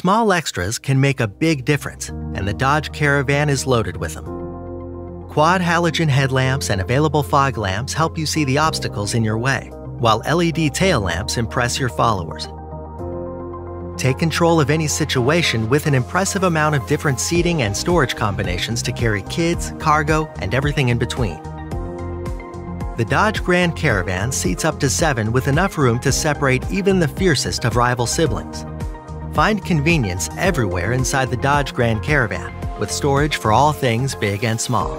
Small extras can make a big difference, and the Dodge Caravan is loaded with them. Quad halogen headlamps and available fog lamps help you see the obstacles in your way, while LED tail lamps impress your followers. Take control of any situation with an impressive amount of different seating and storage combinations to carry kids, cargo, and everything in between. The Dodge Grand Caravan seats up to seven with enough room to separate even the fiercest of rival siblings. Find convenience everywhere inside the Dodge Grand Caravan, with storage for all things big and small.